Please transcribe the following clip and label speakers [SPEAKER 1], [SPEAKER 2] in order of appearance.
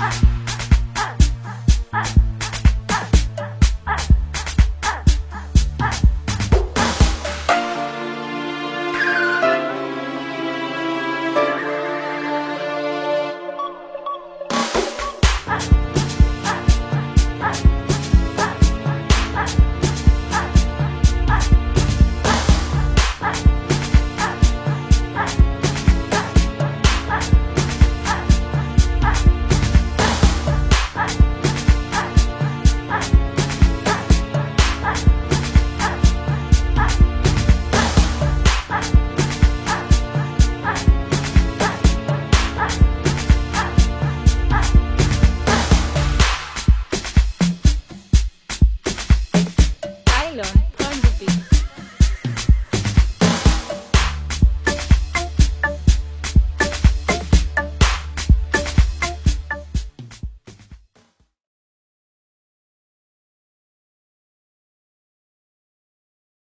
[SPEAKER 1] Hi.